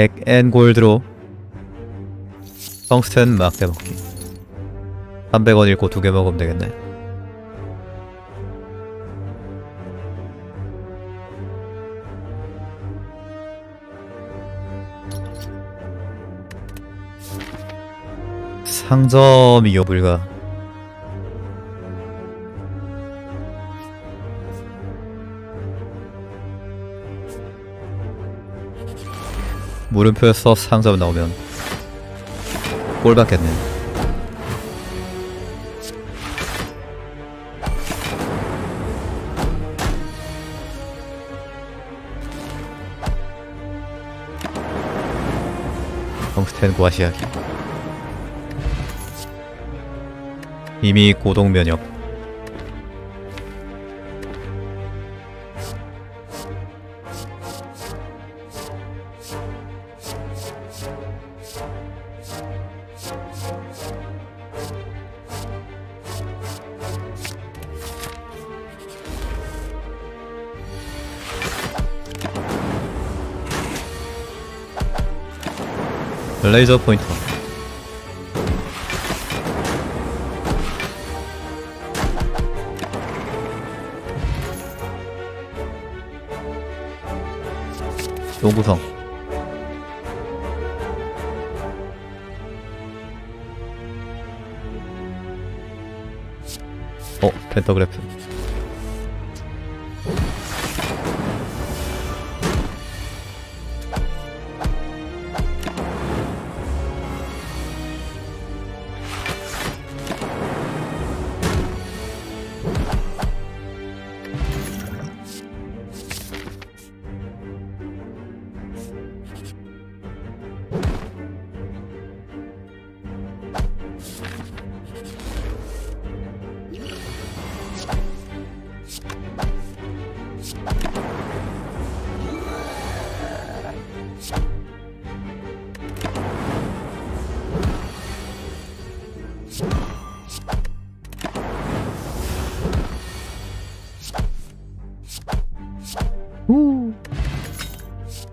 100N 골드로. 텅스텐 막대 먹기. 300원 잃고 두 개 먹으면 되겠네. 상점 이용 불가 물음표에서 상점 나오면 꼴 받겠네. 텅스텐 과시하기 이미 고동 면역 레이저 포인터 용구성. 어 펜터그래프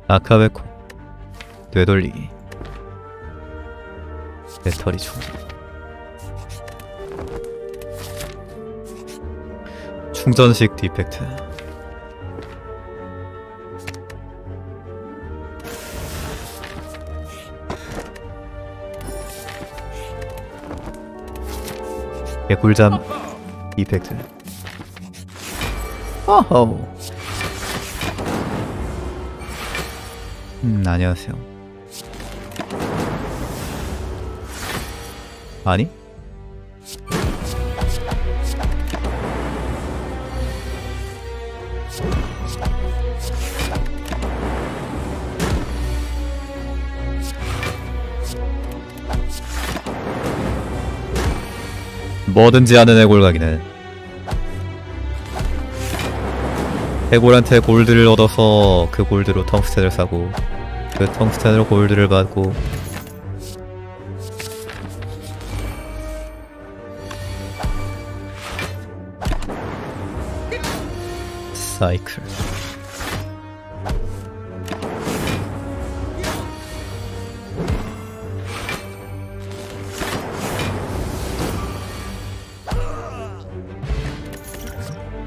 아카베코 되돌리기. 배터리 충전 충전식 디펙트. 개꿀잠 디펙트. 어허 음, 안녕하세요. 아니? 뭐든지 하는 해골각이네. 해골한테 골드를 얻어서 그 골드로 텅스텐을 사고 그 텅스텐으로 골드를 받고 사이클.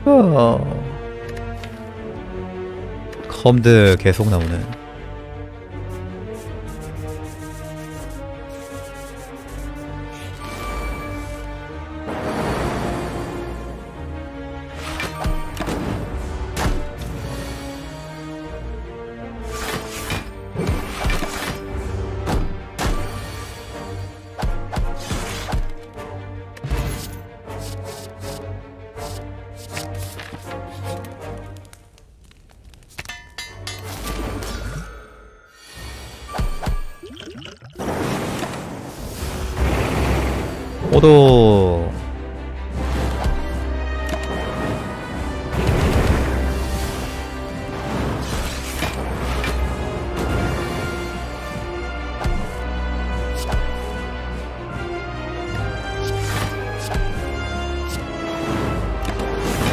어... 컴드 계속 나오네 오도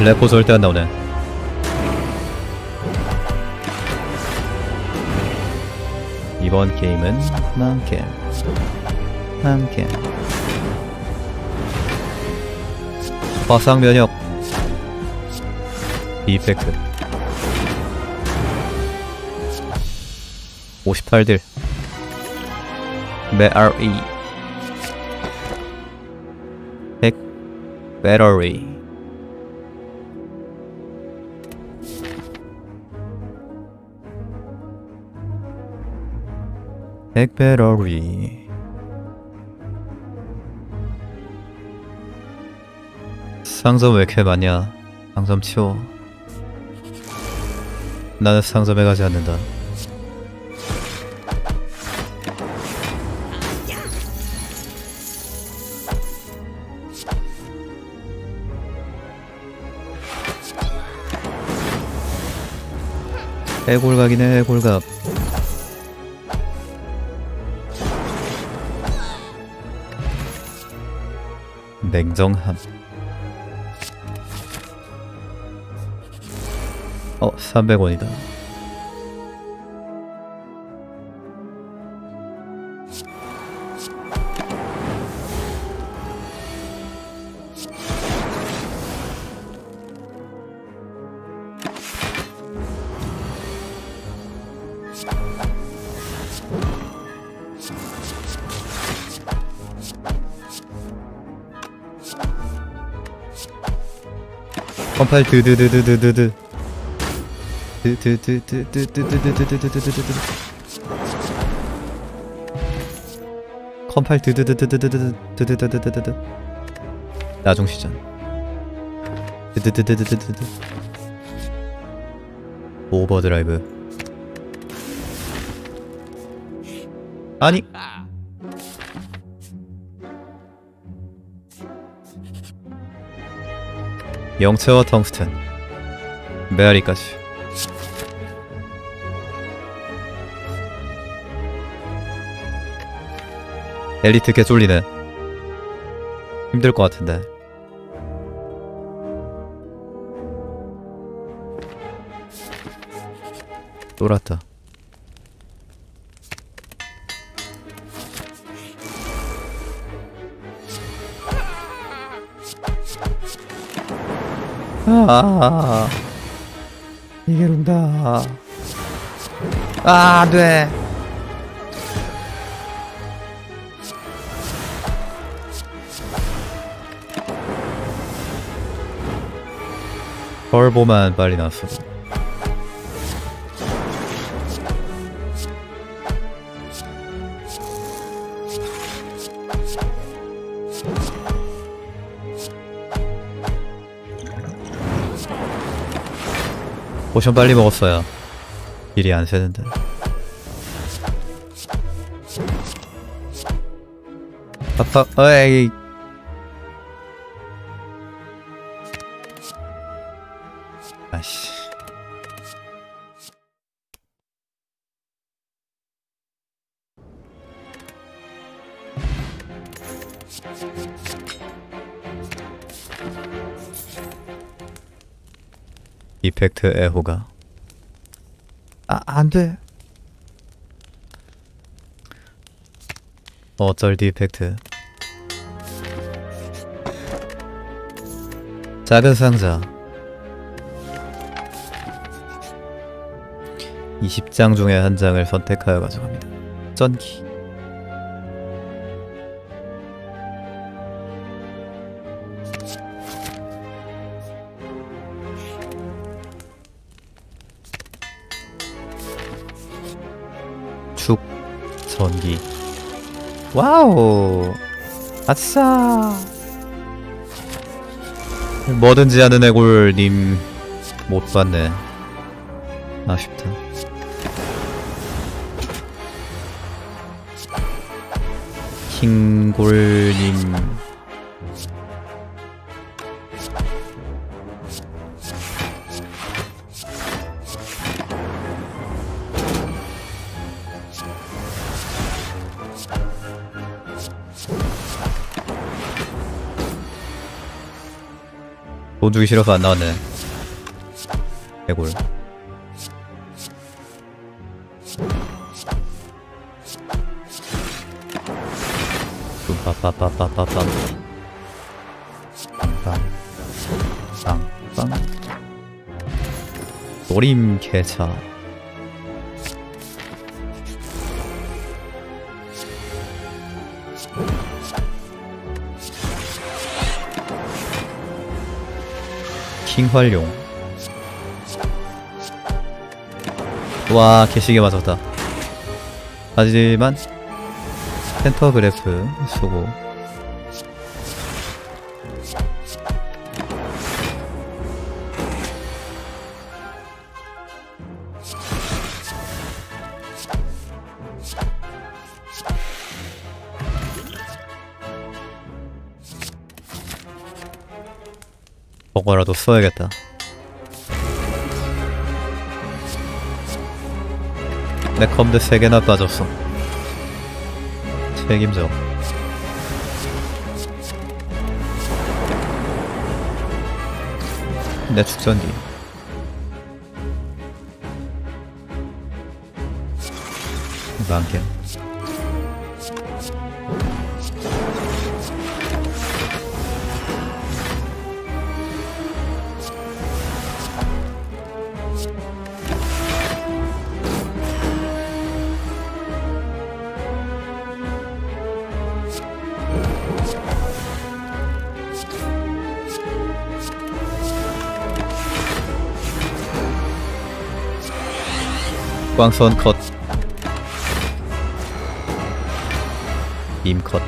레포 절대 안 나오네. 이번 게임은 남겜 남겜 화상 면역. 이펙트. 58딜. 메RE 100 배터리 백 배터리 상점 왜 이렇게 많냐? 상점 치워. 나는 상점에 가지 않는다. 해골각이네 해골각. 냉정함 어 300원이다. 컴팔 드드드드드드드 드드드드드드드드드드드드드드 컴팔 드드드드드드드드드드드드드 나중 시전 드드드드드드드드 오버드라이브 아니 영체와 텅스텐 메아리까지 엘리트 개 쫄리네 힘들 것 같은데 쫄았다 아, 이게 롱다. 아, 안 돼. 벌보만 빨리 났어. 포션 빨리 먹었어야 일이 안 새는데. 아파, 어이. 이펙트 에호가? 아 안 돼. 어쩔 디펙트. 작은 상자. 20장 중에 한 장을 선택하여 가져갑니다. 전기 전기. 와우. 아싸. 뭐든지 하는 애골님 못 봤네. 아쉽다. 킹골님 돈 주기 싫어서 안 나왔네. 애골 뿜빠빠빠빠빠빰. 빵빵 빵빵 노림 개차 킹활용. 와 개시게 맞았다. 하지만 펜터그래프 쓰고 써야겠다. 내 컴드 3개나 빠졌어. 책임져. 내 축전기. 만 개 광선 컷. 임컷.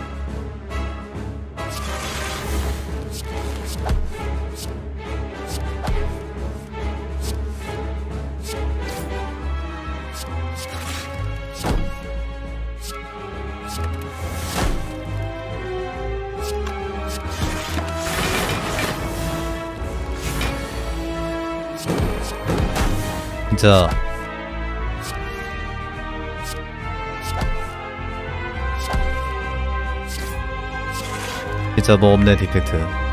진짜 진짜 뭐 없네 디펙트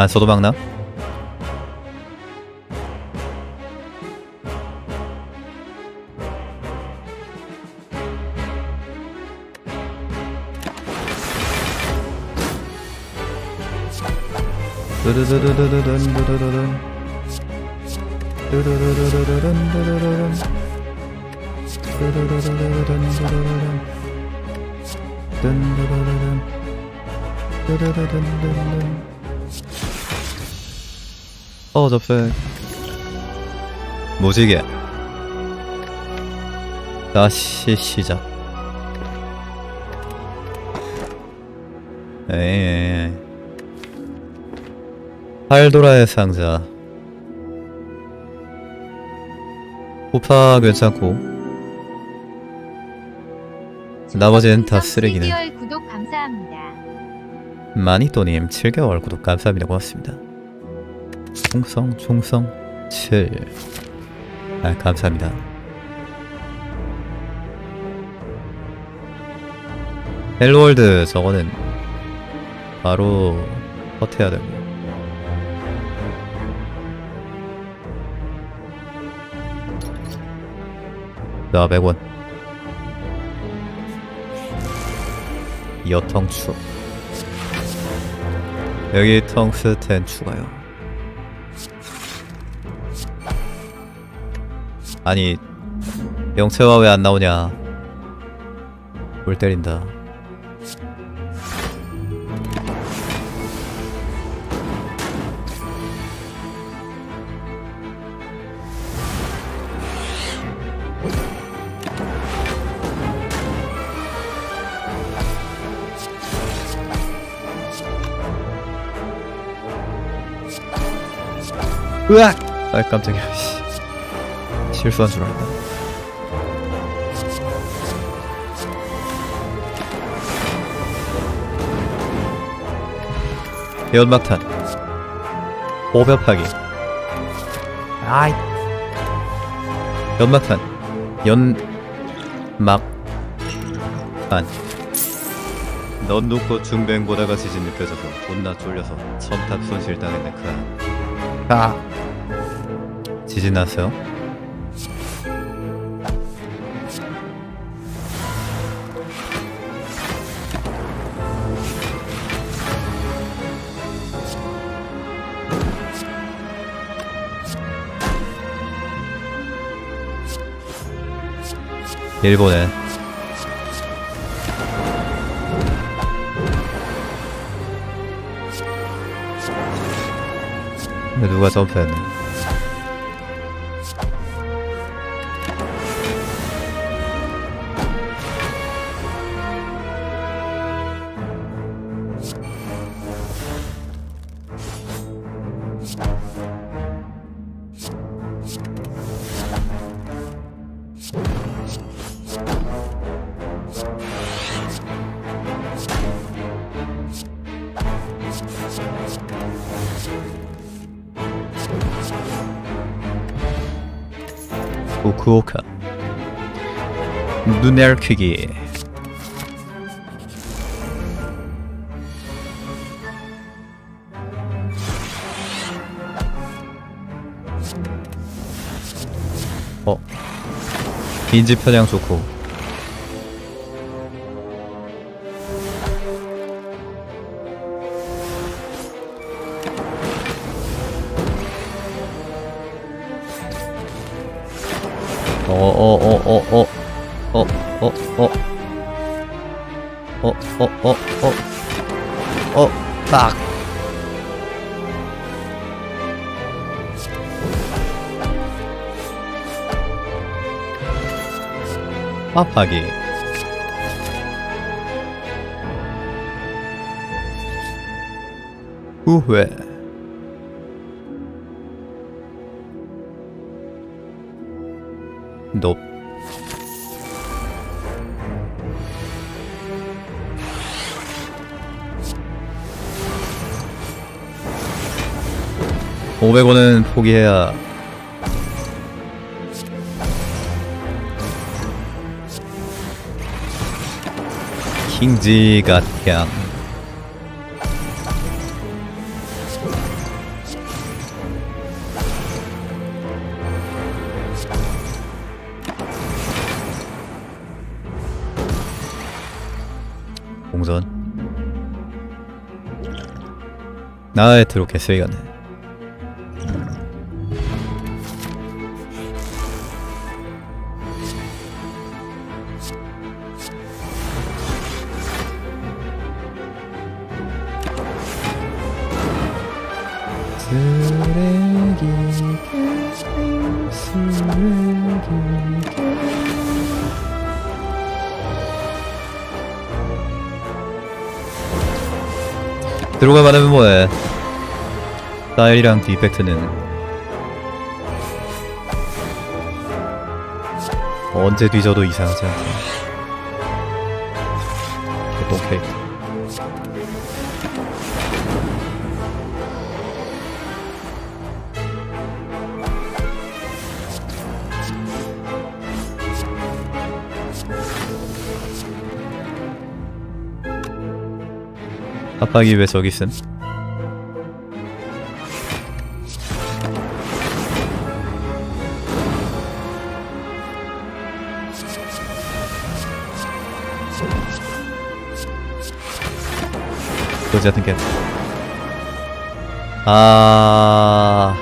안 써도 막나? 어 접색 무지개. 다시 시작. 에이 팔도라의 상자. 호파 괜찮고. 나머지는 다 쓰레기네. 7개월 구독 감사합니다. 마니또님 7개월 구독 감사합니다. 고맙습니다 총성 총성. 7 아, 감사합니다. Hello World 저거는 바로 컷해야 되고 자 100원. 여텅 추. 여기 텅스텐 추가요 아니 영채화 왜 안 나오냐 볼 때린다 으악! 아 깜짝이야 씨. 실수한 줄 알고. 연막탄. 오벼 파기. 아이. 연막탄. 연막탄 넌 놓고 중뱅보다가 지진 느껴져서 존나 쫄려서 첨탑 손실당했네 크아. 지진 났어요? 일본에. 누가 점프했네 후쿠오카 눈알 크기. 어. 인지 편향 좋고 어, 어, 어. 어, 빡. 빡빡이. 후회. 높. (500원은) 포기해야. 킹지가 그냥. 공선. 나의 트로 개쓰레기 같네 들어가 말하면 뭐해. 스타일이랑 디펙트는. 언제 뒤져도 이상하지 않다. 개똥 케이크 합하기 왜 저기 있음? 거지 같은 게. 아.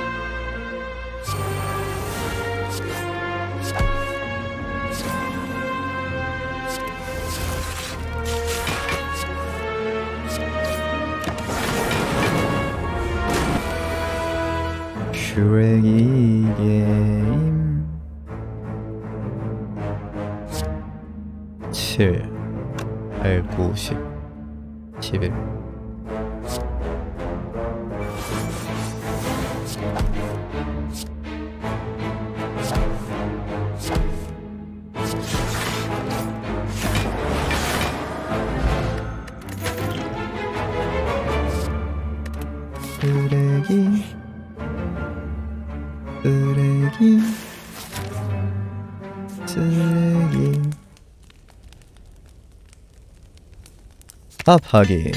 슈렉이 게임. 7 8 9 10 11 합하기.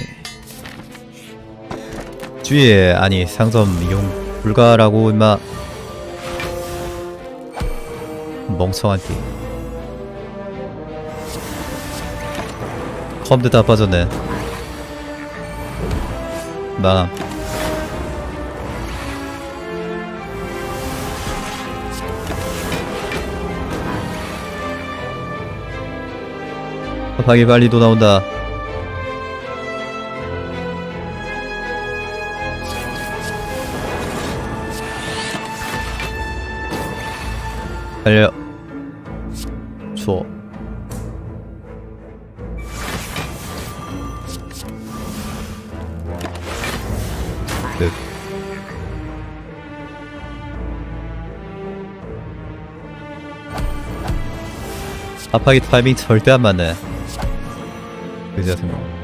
주위에 아니 상점 이용 불가라고 임마. 멍청한 띠 컴퓨터 다 빠졌네. 나 합하기 빨리 또 나온다 달려. 줘 끝. 합하기 타이밍 절대 안 맞네. 그지 같은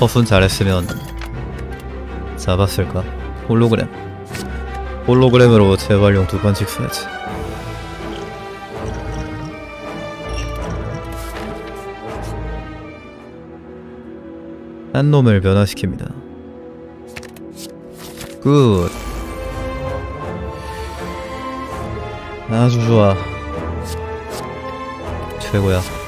서순 잘했으면 잡았을까? 홀로그램. 홀로그램으로 재활용 두 번씩 써야지. 한 놈을 변화시킵니다. Good. 아주 좋아. 최고야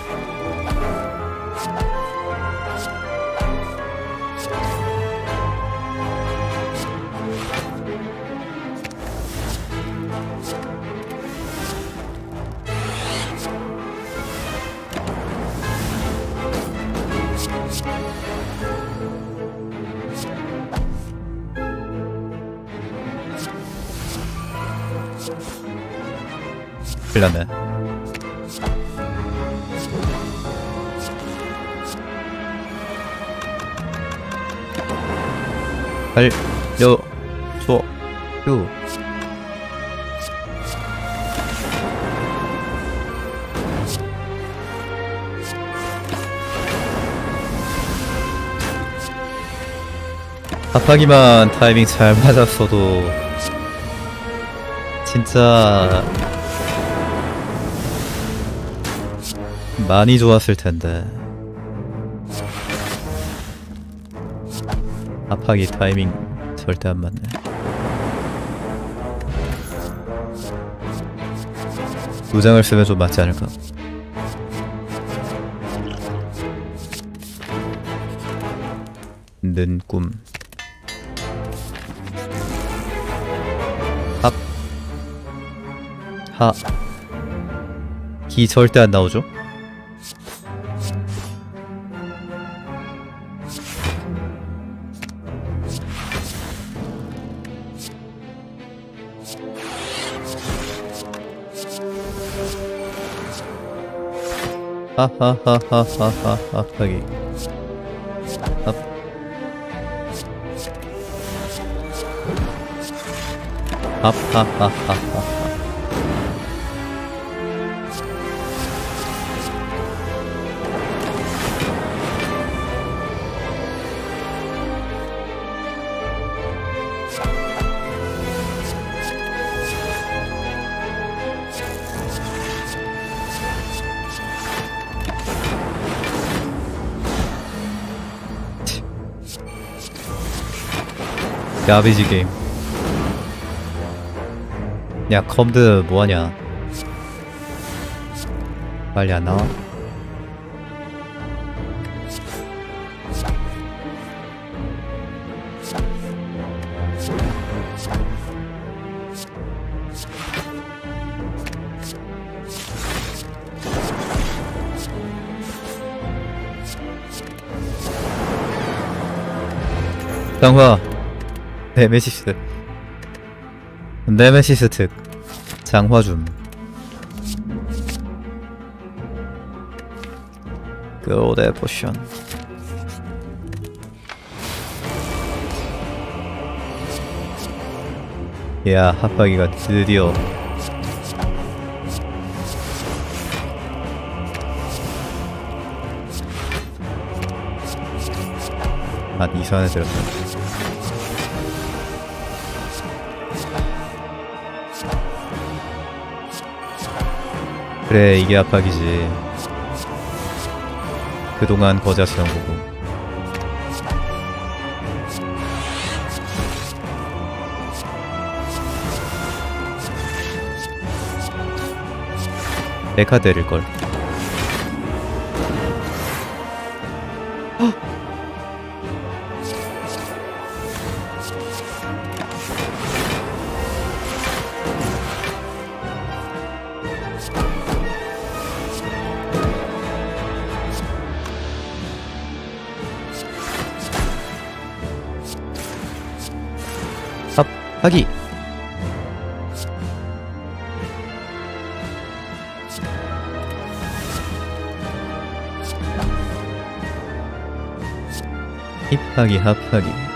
달려 줘 유. 합하기만 타이밍 잘 맞았어도 진짜 많이 좋았을 텐데 합하기 타이밍 절대 안 맞네 두 장을 쓰면 좀 맞지 않을까 는 꿈. 합. 하. 기 절대 안 나오죠? 하하하하하하 하기 합 합하하하하 야비지 게임. 야 컴드 뭐하냐? 빨리 안 나와? 땅화 네메시스. 네메시스 특. 장화줌. 고대 포션. 야 합박이가 드디어. 아 이상하게 들었어 그래 이게 압박이지. 그동안 거자스런 거고 데카데릴걸 합하기. 힙하기 합하기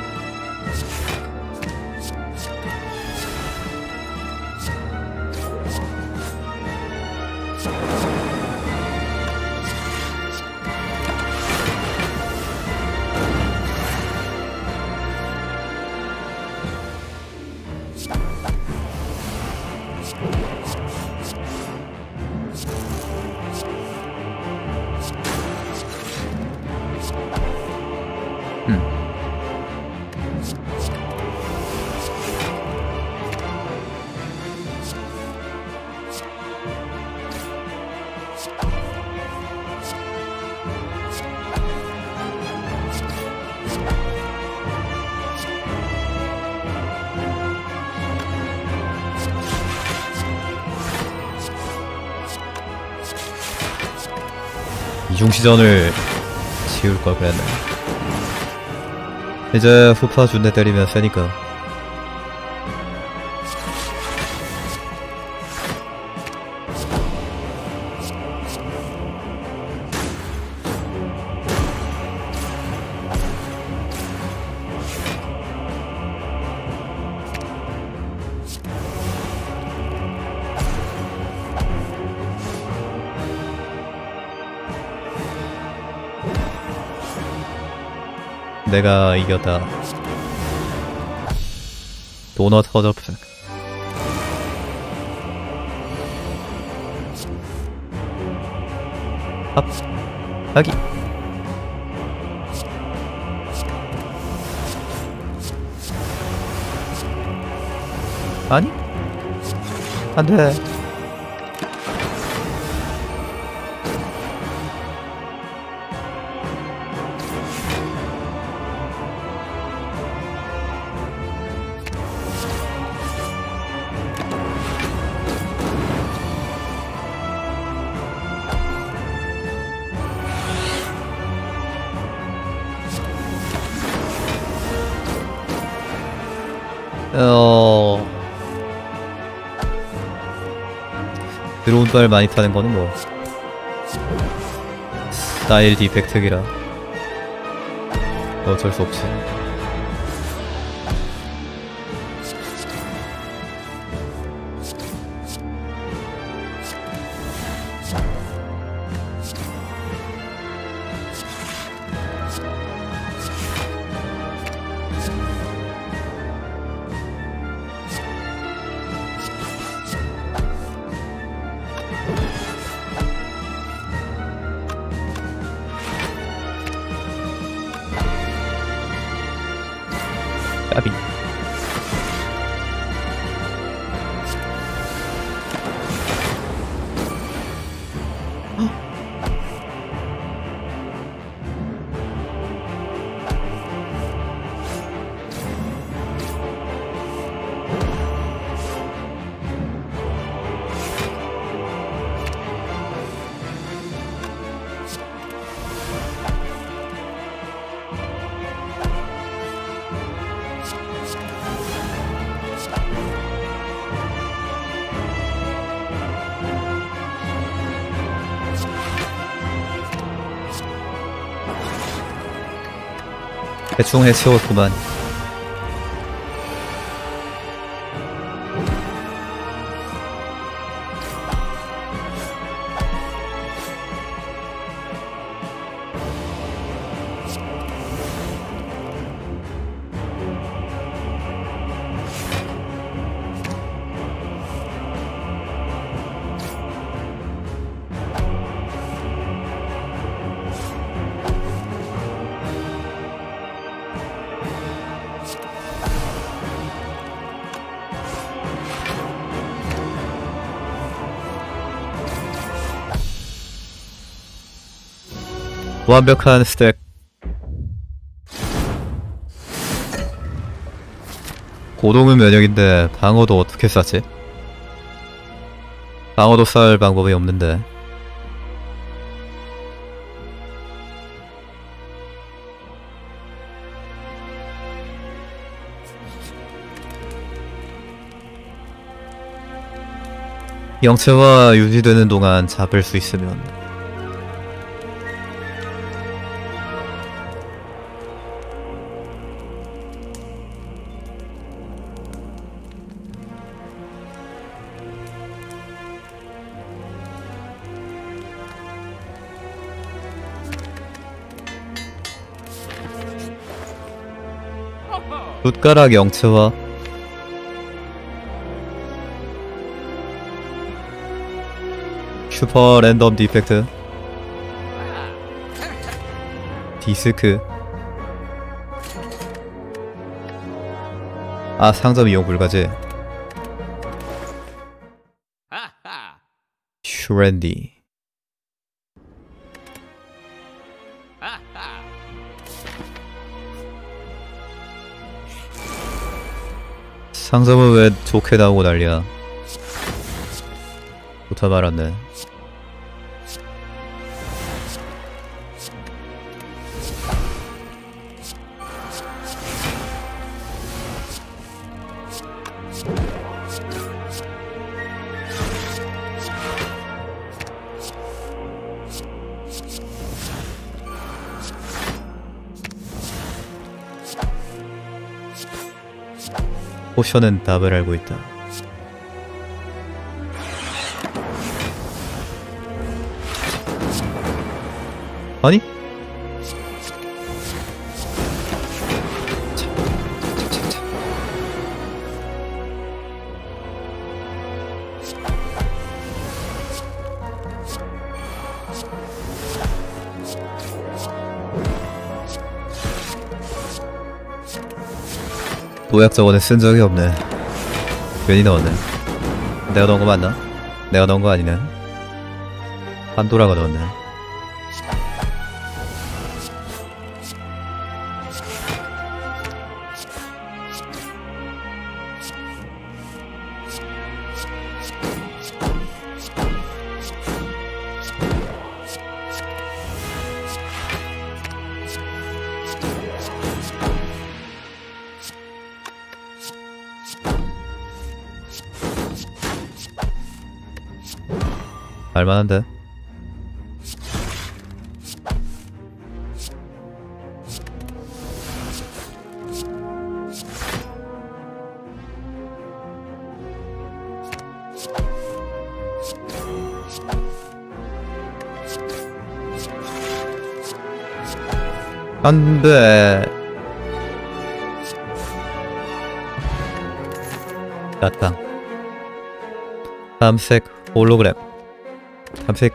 이중시전을 지울 걸 그랬네. 이제 후파 준대 때리면 세니까. 내가 이겼다. 도넛 허접색. 합, 하기. 아니? 안 돼. 발 많이 타는 거는 뭐. 스타일 디펙트기라 어쩔 수 없지 까비 대충 해치웠구만. 완벽한 스택. 고동은 면역인데 방어도 어떻게 쌓지? 방어도 쌓을 방법이 없는데. 영체화 유지되는 동안 잡을 수 있으면 숟가락 영체화. 슈퍼 랜덤 디펙트. 디스크. 아 상점 이용 불가지 슈랜디 상점은 왜 좋게 나오고 난리야? 말았네 포션은 답을 알고 있다. 도약 저번에 쓴 적이 없네. 괜히 넣었네. 내가 넣은 거 맞나? 내가 넣은 거 아니네. 판도라가 넣었네. 알만한데? 안돼. 났다 탐색 홀로그램 탐색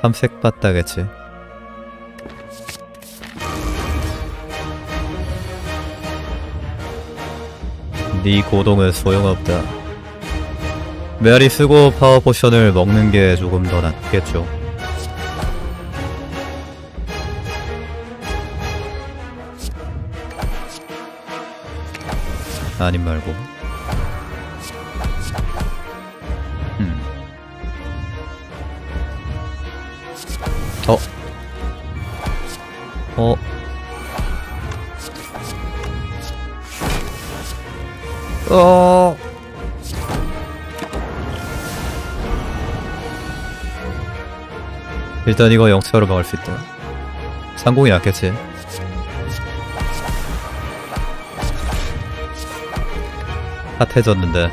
탐색 받다겠지? 네 고동은 소용없다. 메아리 쓰고 파워 포션을 먹는 게 조금 더 낫겠죠. 아님 말고 어. 어. 일단 이거 영차로 막을 수 있다. 상공이 낫겠지. 핫해졌는데.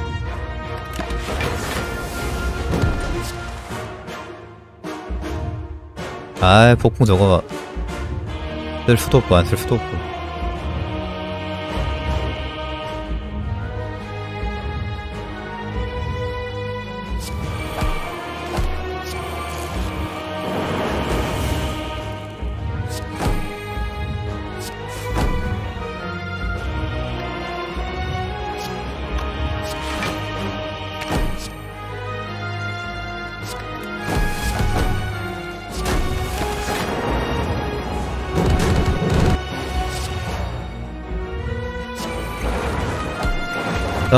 아, 폭풍 저거 쓸 수도 없고 안 쓸 수도 없고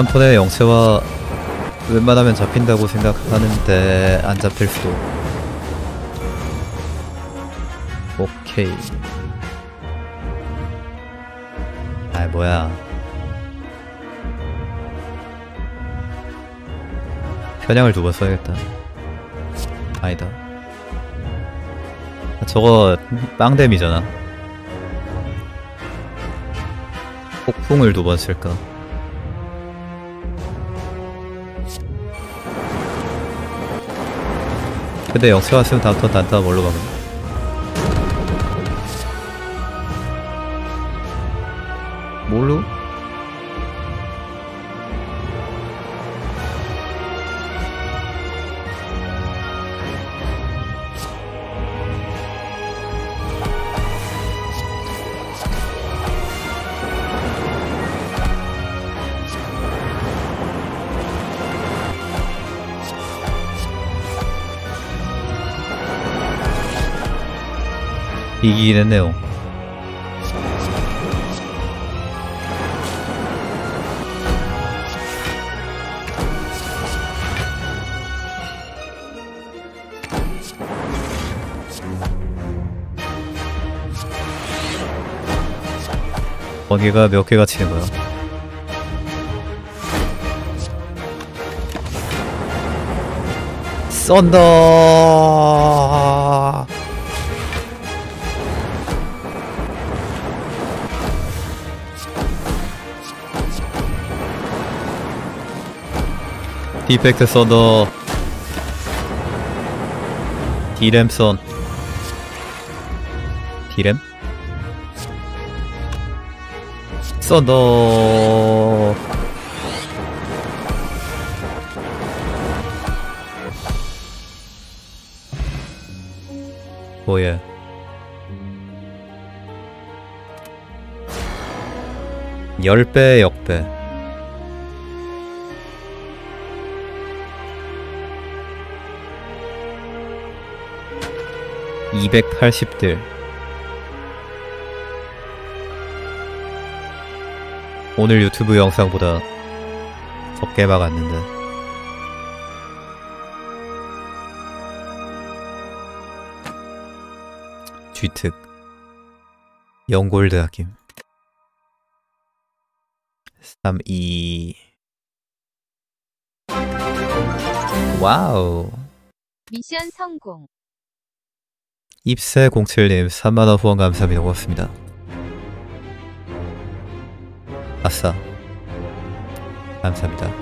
턴에 영체와 웬만하면 잡힌다고 생각하는데 안 잡힐 수도. 오케이. 아 뭐야. 편향을 두 번 써야겠다. 아니다. 저거 빵댐이잖아. 폭풍을 두 번 쓸까 근데 영체 왔으면 다음 턴 단타 뭘로 가면 뭘로? 이기긴 했네요. 번개가 몇 개가 치는 거야? 썬더! 디펙트 썬더 디램 선. 디램? 썬더 뭐예. 열배 역배 (280들) 오늘 유튜브 영상보다 적게 박았는데 쥐특 영골드 하김 3, 2 와우. 미션 성공. 입새 07님 3만원 후원 감사합니다. 고맙습니다. 아싸. 감사합니다